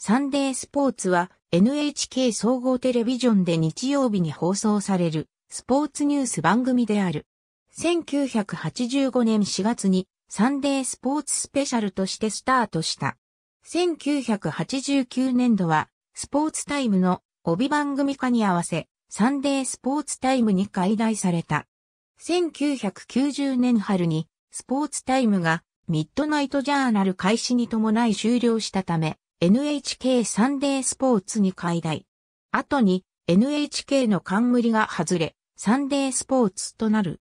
サンデースポーツは NHK 総合テレビジョンで日曜日に放送されるスポーツニュース番組である。1985年4月にサンデースポーツスペシャルとしてスタートした。1989年度はスポーツタイムの帯番組化に合わせサンデースポーツタイムに改題された。1990年春にスポーツタイムがミッドナイトジャーナル開始に伴い終了したため NHK サンデースポーツに改題。後に NHK の冠が外れサンデースポーツとなる。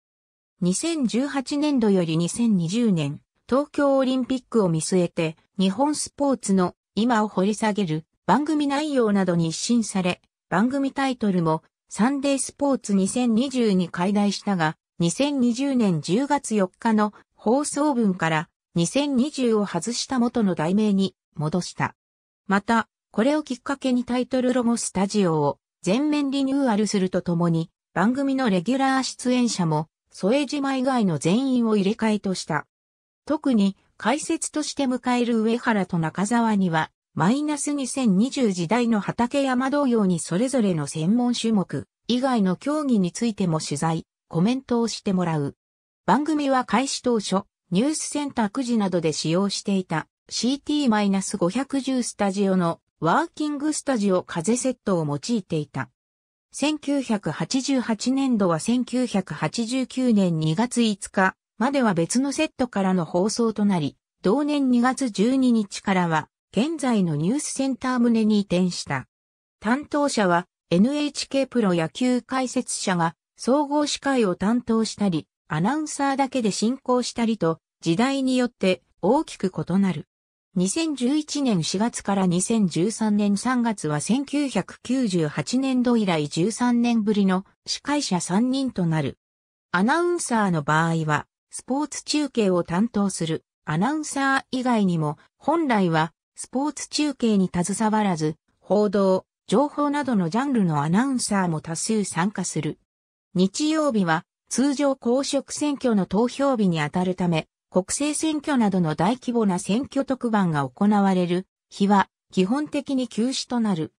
2018年度より2020年東京オリンピックを見据えて日本スポーツの今を掘り下げる番組内容などに一新され番組タイトルもサンデースポーツ2020に改題したが2020年10月4日の放送分から2020を外した元の題名に戻した。また、これをきっかけにタイトルロゴスタジオを全面リニューアルするとともに、番組のレギュラー出演者も、添島以外の全員を入れ替えとした。特に、解説として迎える上原と中沢には、マイナス2020時代の畠山同様にそれぞれの専門種目以外の競技についても取材、コメントをしてもらう。番組は開始当初、ニュースセンター9時などで使用していた CT-510 スタジオのワーキングスタジオ風セットを用いていた。1988年度は1989年2月5日までは別のセットからの放送となり、同年2月12日からは現在のニュースセンター旨に移転した。担当者は NHK プロ野球解説者が総合司会を担当したり、アナウンサーだけで進行したりと時代によって大きく異なる。2011年4月から2013年3月は1998年度以来13年ぶりの司会者3人となる。アナウンサーの場合は、スポーツ中継を担当するアナウンサー以外にも、本来はスポーツ中継に携わらず、報道、情報などのジャンルのアナウンサーも多数参加する。日曜日は通常公職選挙の投票日にあたるため、国政選挙などの大規模な選挙特番が行われる日は基本的に休止となる。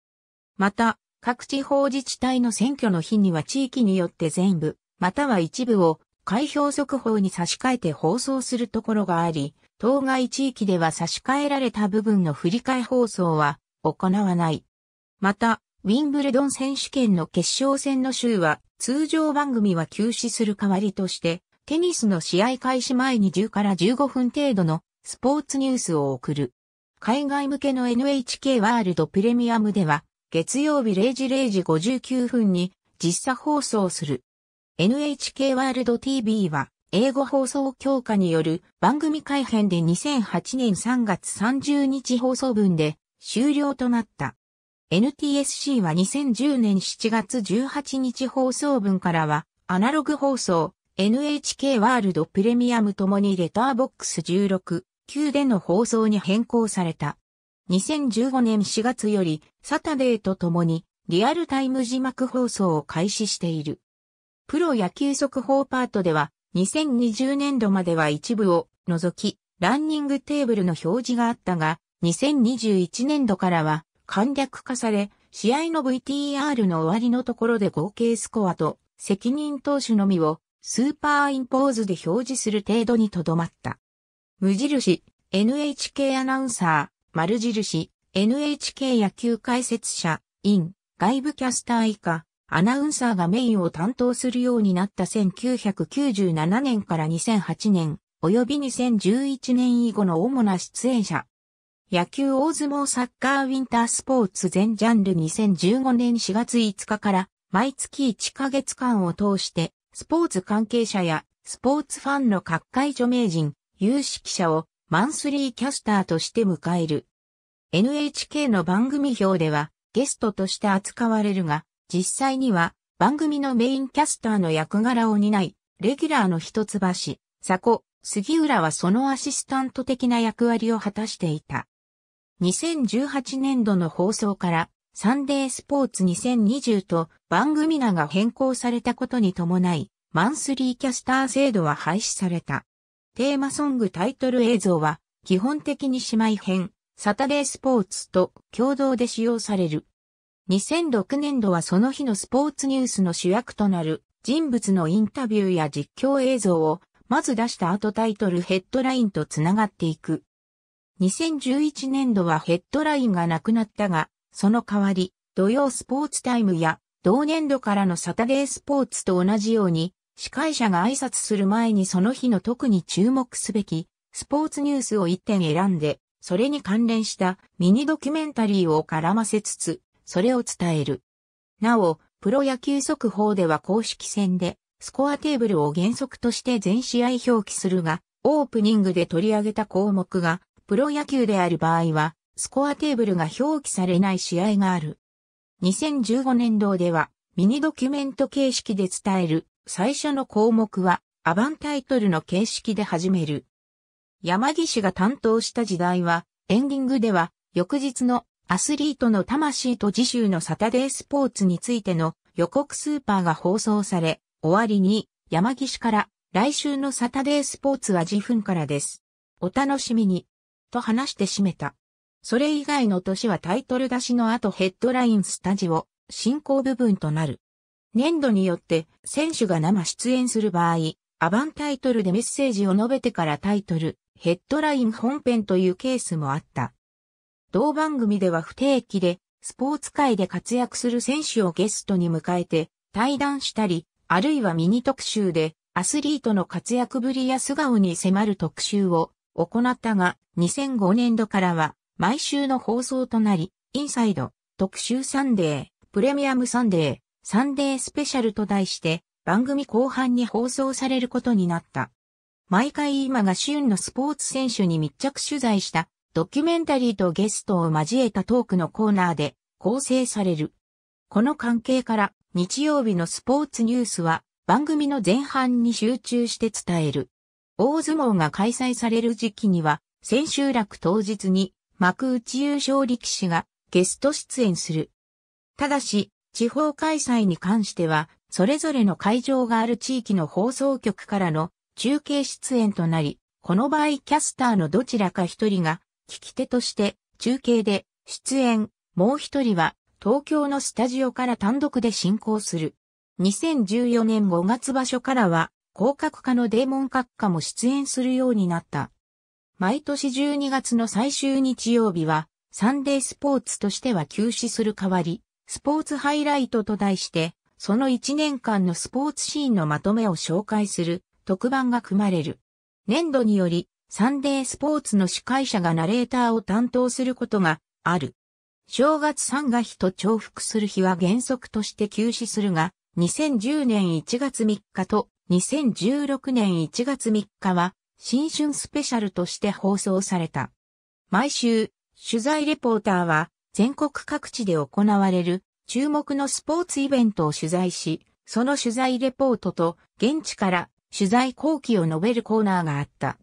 また、各地方自治体の選挙の日には地域によって全部、または一部を開票速報に差し替えて放送するところがあり、当該地域では差し替えられた部分の振り替え放送は行わない。また、ウィンブルドン選手権の決勝戦の週は通常番組は休止する代わりとしてテニスの試合開始前に10から15分程度のスポーツニュースを送る。海外向けの NHK ワールドプレミアムでは、月曜日0時0時59分に実写放送する。NHK ワールド TV は、英語放送強化による番組改編で2008年3月30日放送分で終了となった。NTSC は2010年7月18日放送分からは、アナログ放送、NHK ワールドプレミアムともにレターボックス16、9での放送に変更された。2015年4月よりサタデーとともにリアルタイム字幕放送を開始している。プロ野球速報パートでは2020年度までは一部を除きランニングテーブルの表示があったが2021年度からは簡略化され試合の VTR の終わりのところで合計スコアと責任投手のみをスーパーインポーズで表示する程度にとどまった。無印、NHK アナウンサー、丸印、NHK 野球解説者、イン、外部キャスター以下、アナウンサーがメインを担当するようになった。1997年から2008年、及び2011年以後の主な出演者。野球大相撲サッカーウィンタースポーツ全ジャンル。2015年4月5日から毎月1ヶ月間を通してスポーツ関係者やスポーツファンの各界著名人、有識者をマンスリーキャスターとして迎える。NHK の番組表ではゲストとして扱われるが、実際には番組のメインキャスターの役柄を担い、レギュラーの一橋、佐古、杉浦はそのアシスタント的な役割を果たしていた。2018年度の放送からサンデースポーツ2020と番組名が変更されたことに伴い、マンスリーキャスター制度は廃止された。テーマソングタイトル映像は、基本的に姉妹編、サタデースポーツと共同で使用される。2006年度はその日のスポーツニュースの主役となる人物のインタビューや実況映像をまず出した後タイトルヘッドラインとつながっていく。2011年度はヘッドラインがなくなったが、その代わり、土曜スポーツタイムや同年度からのサタデースポーツと同じように、司会者が挨拶する前にその日の特に注目すべきスポーツニュースを一点選んで、それに関連したミニドキュメンタリーを絡ませつつ、それを伝える。なお、プロ野球速報では公式戦で、スコアテーブルを原則として全試合表記するが、オープニングで取り上げた項目が、プロ野球である場合は、スコアテーブルが表記されない試合がある。2015年度では、ミニドキュメント形式で伝える最初の項目は、アバンタイトルの形式で始める。山岸が担当した時代は、エンディングでは、翌日のアスリートの魂と次週のサタデースポーツについての予告スーパーが放送され、終わりに山岸から来週のサタデースポーツは自分からです。お楽しみに。と話して締めた。それ以外の年はタイトル出しの後ヘッドラインスタジオ、進行部分となる。年度によって選手が生出演する場合、アバンタイトルでメッセージを述べてからタイトル、ヘッドライン本編というケースもあった。同番組では不定期でスポーツ界で活躍する選手をゲストに迎えて対談したり、あるいはミニ特集でアスリートの活躍ぶりや素顔に迫る特集を行ったが、2005年度からは毎週の放送となり、インサイド、特集サンデー、プレミアムサンデー、サンデースペシャルと題して番組後半に放送されることになった。毎回今が旬のスポーツ選手に密着取材したドキュメンタリーとゲストを交えたトークのコーナーで構成される。この関係から日曜日のスポーツニュースは番組の前半に集中して伝える。大相撲が開催される時期には千秋楽当日に幕内優勝力士がゲスト出演する。ただし、地方開催に関しては、それぞれの会場がある地域の放送局からの中継出演となり、この場合キャスターのどちらか一人が聞き手として中継で出演、もう一人は東京のスタジオから単独で進行する。2014年5月場所からは広角化のデーモン閣下も出演するようになった。毎年12月の最終日曜日はサンデースポーツとしては休止する代わり、スポーツハイライトと題して、その1年間のスポーツシーンのまとめを紹介する特番が組まれる。年度により、サンデースポーツの司会者がナレーターを担当することがある。正月三が日と重複する日は原則として休止するが、2010年1月3日と2016年1月3日は新春スペシャルとして放送された。毎週、取材レポーターは全国各地で行われる注目のスポーツイベントを取材し、その取材レポートと現地から取材後期を述べるコーナーがあった。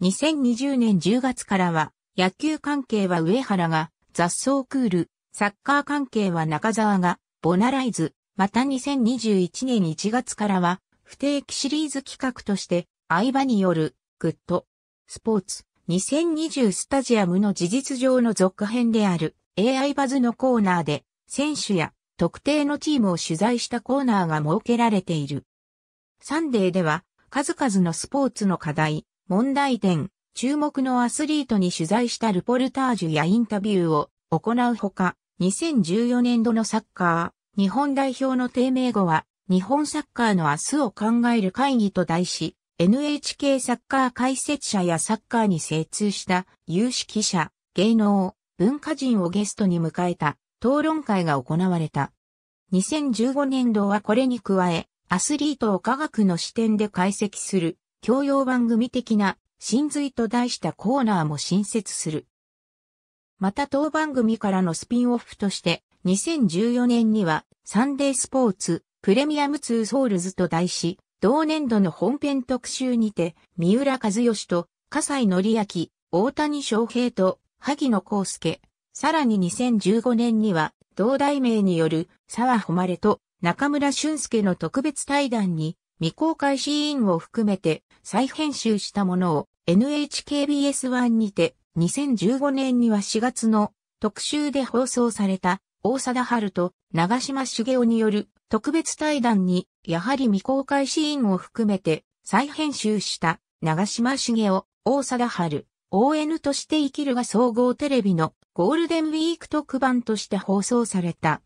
2020年10月からは野球関係は上原が雑草クール、サッカー関係は中澤がボナライズ、また2021年1月からは不定期シリーズ企画として相場によるグッド。スポーツ。2020スタジアムの事実上の続編である。AI バズのコーナーで選手や特定のチームを取材したコーナーが設けられている。サンデーでは数々のスポーツの課題、問題点、注目のアスリートに取材したルポルタージュやインタビューを行うほか、2014年度のサッカー、日本代表の低迷後は、日本サッカーの明日を考える会議と題し、NHK サッカー解説者やサッカーに精通した有識者、芸能、文化人をゲストに迎えた討論会が行われた。2015年度はこれに加え、アスリートを科学の視点で解析する、教養番組的な、真髄と題したコーナーも新設する。また当番組からのスピンオフとして、2014年には、サンデースポーツ、プレミアム2ソウルズと題し、同年度の本編特集にて、三浦和義と、笠井則明、大谷翔平と、萩野公介、さらに2015年には、同題名による沢誉と中村俊介の特別対談に未公開シーンを含めて再編集したものを NHKBS1 にて2015年には4月の特集で放送された大貞治と長島茂雄による特別対談にやはり未公開シーンを含めて再編集した長島茂雄、大貞治、ON として生きるが総合テレビのゴールデンウィーク特番として放送された。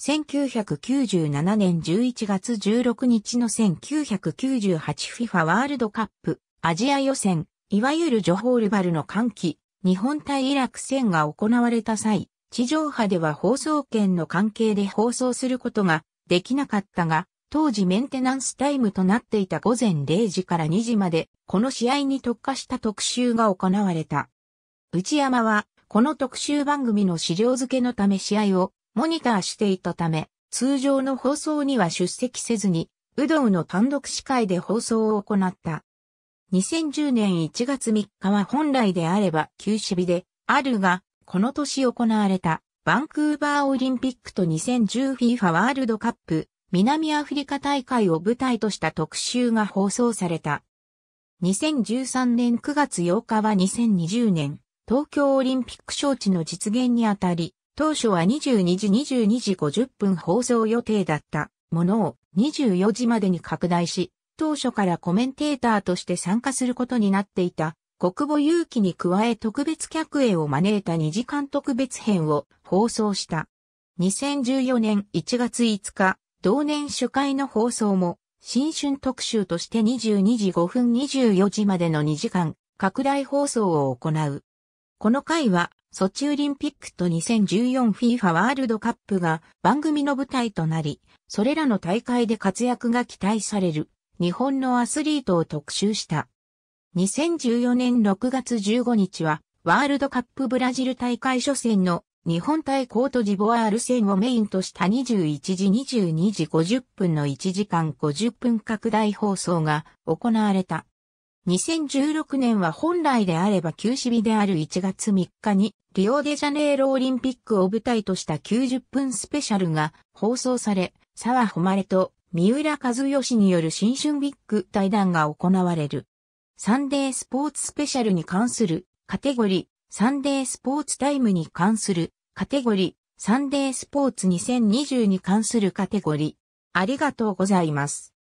1997年11月16日の 1998FIFA ワールドカップアジア予選いわゆるジョホールバルの歓喜、日本対イラク戦が行われた際、地上波では放送権の関係で放送することができなかったが、当時メンテナンスタイムとなっていた午前0時から2時まで、この試合に特化した特集が行われた。内山は、この特集番組の資料付けのため試合をモニターしていたため、通常の放送には出席せずに、武道の単独司会で放送を行った。2010年1月3日は本来であれば休止日であるが、この年行われたバンクーバーオリンピックと 2010FIFA ワールドカップ南アフリカ大会を舞台とした特集が放送された。2013年9月8日は2020年東京オリンピック招致の実現にあたり、当初は22時22時50分放送予定だったものを24時までに拡大し、当初からコメンテーターとして参加することになっていた、国母勇気に加え特別客演を招いた2時間特別編を放送した。2014年1月5日、同年初回の放送も、新春特集として22時5分24時までの2時間、拡大放送を行う。この回は、ソチオリンピックと 2014FIFA ワールドカップが番組の舞台となり、それらの大会で活躍が期待される。日本のアスリートを特集した。2014年6月15日は、ワールドカップブラジル大会初戦の日本対コートジボワール戦をメインとした21時22時50分の1時間50分拡大放送が行われた。2016年は本来であれば休止日である1月3日にリオデジャネイロオリンピックを舞台とした90分スペシャルが放送され、沢誉と三浦和義による新春ビッグ対談が行われる。サンデースポーツスペシャルに関するカテゴリー、サンデースポーツタイムに関するカテゴリー、サンデースポーツ2020に関するカテゴリー。ありがとうございます。